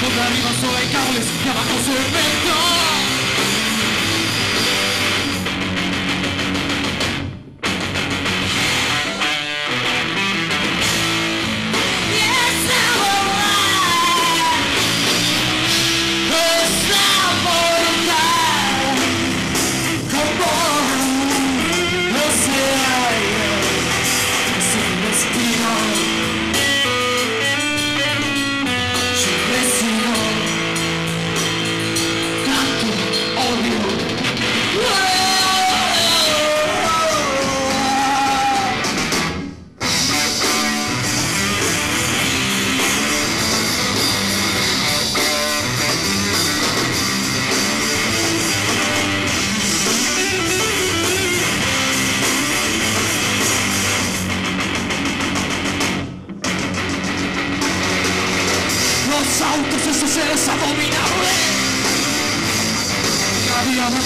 Donde arriba cables y abajo salto se sucede esa abominable. É. Cada